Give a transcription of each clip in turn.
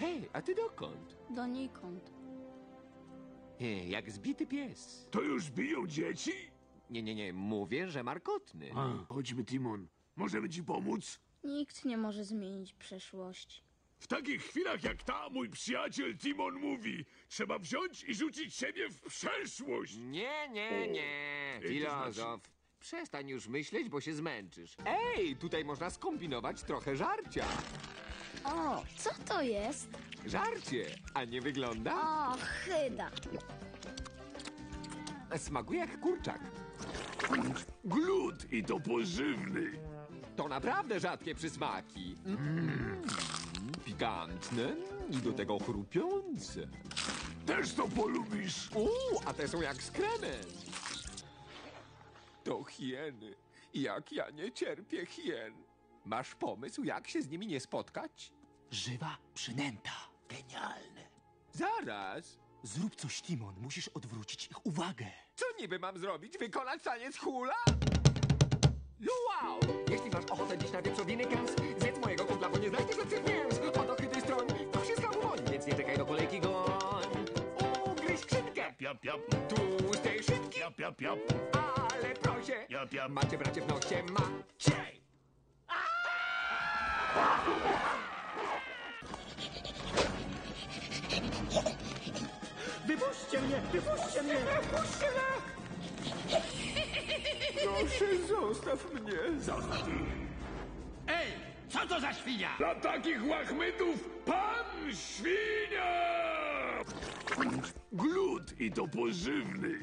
Hej, a ty dokąd? Donikąd. E, jak zbity pies. To już biją dzieci? Nie, nie, nie, mówię, że markotny. Chodźmy, Timon. Możemy ci pomóc? Nikt nie może zmienić przeszłości. W takich chwilach jak ta, mój przyjaciel Timon mówi, trzeba wziąć i rzucić siebie w przeszłość. Nie, nie, nie, filozof. Przestań już myśleć, bo się zmęczysz. Ej, tutaj można skombinować trochę żarcia. O, co to jest? Żarcie, a nie wygląda? O, chyda. Smakuje jak kurczak. Glut i to pożywny. To naprawdę rzadkie przysmaki. Mm, pikantne i do tego chrupiące. Też to polubisz. Uuu, a te są jak z kremem. To hieny. Jak ja nie cierpię hien. Masz pomysł, jak się z nimi nie spotkać? Żywa przynęta. Genialne. Zaraz. Zrób coś, Timon. Musisz odwrócić ich uwagę. Co niby mam zrobić? Wykonać taniec hula? Luau! Jeśli masz ochotę dziś na wieprzowiny kęs, zjedz mojego kumpla, bo nie znajdziesz lepszych mięs. Oto chytry stroń, to wszystko uwolni, więc nie czekaj do kolejki goń. Ugryź skrzynkę, Jap, jap, tłustej szynki, jap, jap, jap. ale proszę, Jap, jap. macie bracie w nosie, macie. Wypuśćcie mnie! Wypuśćcie mnie! Puśćcie mnie! Proszę, zostaw mnie. Zostaw ich. Ej! Co to za świnia? Dla takich łachmytów pan świnia! Glut i to pożywny.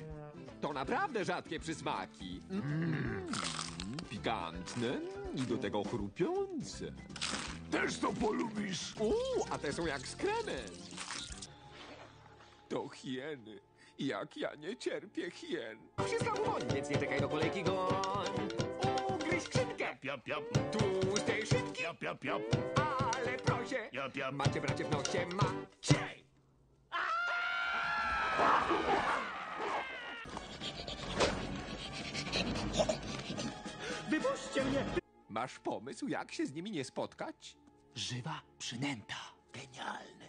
To naprawdę rzadkie przysmaki. Mm, pikantne i do tego chrupiące. Też to polubisz. Uuu, a te są jak z kremem. To hieny. Jak ja nie cierpię hien. Wszystko uwolni, więc nie czekaj do kolejki goń. Ugryź skrzynkę, Jap, jap, tłustej szynki, jap, jap, jap. ale proszę, Jap, jap. macie bracie w nosie, macie. Masz pomysł, jak się z nimi nie spotkać? Żywa przynęta. Genialne.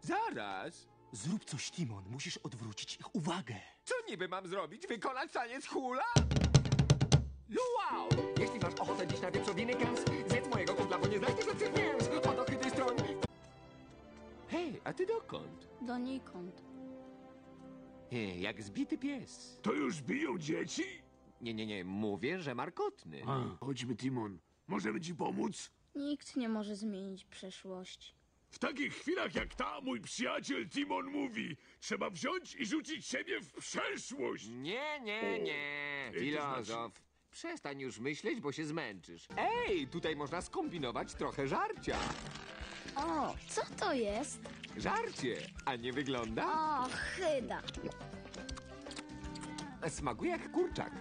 Zaraz. Zrób coś, Timon. Musisz odwrócić ich uwagę. Co niby mam zrobić? Wykonać taniec hula? Luau! Jeśli masz ochotę dziś na wieprzowiny kęs, zjedz mojego kumpla, bo nie znajdziesz lepszych mięs. Oto chytry stroń. Hej, a ty dokąd? Donikąd. E, jak zbity pies. To już biją dzieci? Nie, nie, nie, mówię, że markotny. Chodźmy, Timon. Możemy ci pomóc? Nikt nie może zmienić przeszłości. W takich chwilach jak ta, mój przyjaciel Timon mówi, trzeba wziąć i rzucić siebie w przeszłość. Nie, nie, nie, to filozof. Przestań już myśleć, bo się zmęczysz. Ej, tutaj można skombinować trochę żarcia. O, co to jest? Żarcie, a nie wygląda? O, chyda. Smakuje jak kurczak.